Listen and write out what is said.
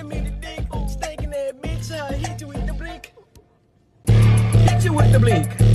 Send mean to think. stinking that bitch, I hit you with the blink. Hit you with the blink.